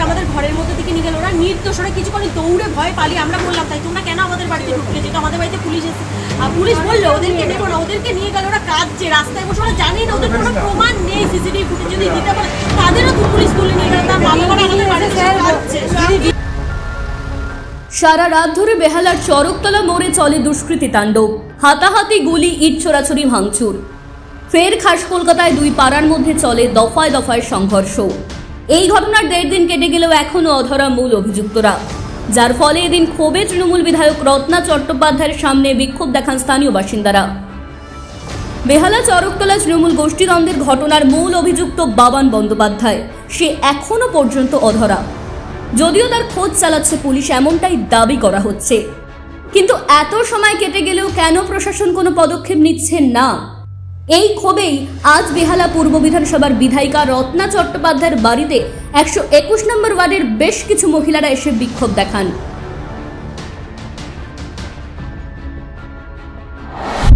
আমাদেরকে আমাদের ঘরের মধ্যে থেকে নিয়ে গেল। ওরা নির্দোষ ওরা কিছু করে দৌড়ে ভয় পালিয়ে আমরা বললাম তাই তোমরা কেন আমাদের বাড়িতে ঢুকলে? যেটা আমাদের বাড়িতে পুলিশ এসে আর পুলিশ বলল ওদেরকে নেব না ওদেরকে নিয়ে গেল। ওরা কাঁদছে রাস্তায় বসে। ওরা জানেই না ওদের কোনো প্রমাণ নেই সিসিটিভি ফুটেজ। যদি দিতে পারে তাদেরও তো পুলিশ তুলে নিয়ে গেল। তার বাবা মারা আমাদের বাড়িতে কাঁদছে। সারা রাত ধরে বেহালার চরকতলা মোড়ে চলে দুষ্কৃতী তাণ্ডব। হাতাহাতি গুলি ইট ছোড়াছড়ি ভাঙচুর। ফের খাস কলকাতায় দুই পাড়ার মধ্যে চলে দফায় দফায় সংঘর্ষ। এই ঘটনার দেড় দিন কেটে গেলেও এখনও অধরা মূল অভিযুক্তরা। যার ফলে এদিন ক্ষোভে তৃণমূল বিধায়ক রত্না চট্টোপাধ্যায়ের সামনে বিক্ষোভ দেখান স্থানীয় বাসিন্দারা। বেহালা চরকতলা তৃণমূল গোষ্ঠীদ্বন্দ্বের ঘটনার মূল অভিযুক্ত বাবান বন্দ্যোপাধ্যায়। সে এখনও পর্যন্ত অধরা। যদিও তার খোঁজ চালাচ্ছে পুলিশ, এমনটাই দাবি করা হচ্ছে। কিন্তু এত সময় কেটে গেলেও কেন প্রশাসন কোনো পদক্ষেপ নিচ্ছে না? এই ক্ষোভেই আজ বেহালা পূর্ব বিধানসভার বিধায়িকা রত্না চট্টোপাধ্যায়ের বাড়িতে একশো একুশ নম্বর ওয়ার্ডের বেশ কিছু মহিলারা এসে বিক্ষোভ দেখান।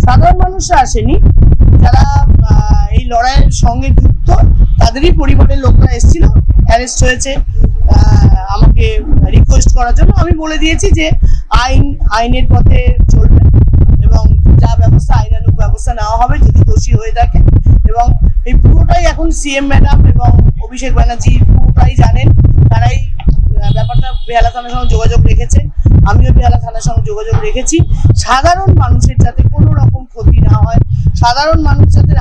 সাধারণ মানুষরা আসেনি। যারা এই লড়াইয়ের সঙ্গে যুক্ত, তাদেরই পরিবারের লোকরা এসেছিল, অ্যারেস্ট হয়েছে। আমাকে রিকোয়েস্ট করার জন্য আমি বলে দিয়েছি যে আইন, আইনের পথে চলবে দোষী হয়ে থাকে এবং এই পুরোটাই এখন সিএম ম্যাডাম এবং অভিষেক ব্যানার্জি পুরোটাই জানেন। তারাই ব্যাপারটা বেহালা থানার সঙ্গে যোগাযোগ রেখেছে। আমিও বেহালা থানার সঙ্গে যোগাযোগ রেখেছি। সাধারণ মানুষের যাতে কোনো রকম ক্ষতি না হয়, সাধারণ মানুষ যাতে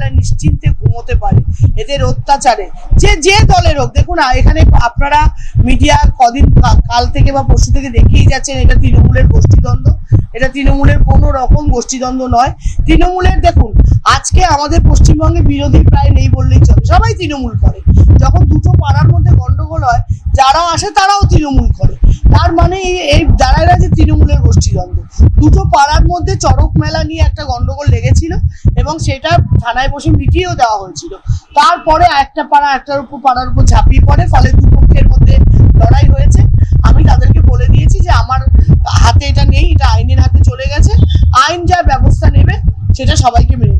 রাত্রেবেলায় নিশ্চিন্তে ঘুমোতে পারে। এদের অত্যাচারে। যে যে দলের হোক, দেখুন এখানে আপনারা মিডিয়া কদিন কাল থেকে বা পরশু থেকে দেখেই যাচ্ছেন, এটা তৃণমূলের গোষ্ঠীদ্বন্দ্ব। এটা তৃণমূলের কোনো রকম গোষ্ঠীদ্বন্দ্ব নয়। তৃণমূলের, দেখুন, আজকে আমাদের পশ্চিমবঙ্গে বিরোধী প্রায় নেই বললেই চলে। সবাই তৃণমূল করে। যখন দুটো পাড়ার মধ্যে গন্ডগোল হয়, যারা আসে তারাও তৃণমূল করে। তার মানে এই- গোষ্ঠীদ্বন্দ্ব দুটো পাড়ার মধ্যে চড়ক মেলা নিয়ে একটা গন্ডগোল লেগেছিল এবং সেটা থানায় বসে মিটিয়েও দেওয়া হয়েছিল। তারপরে একটা পাড়া একটার উপর পাড়ার উপর ঝাঁপিয়ে পড়ে, ফলে দুপক্ষের মধ্যে লড়াই হয়েছে। আমি তাদেরকে বলে দিয়েছি যে আমার হাতে এটা নেই, এটা আইনের হাতে চলে গেছে। আইন যা ব্যবস্থা নেবে, সেটা সবাইকে মেনে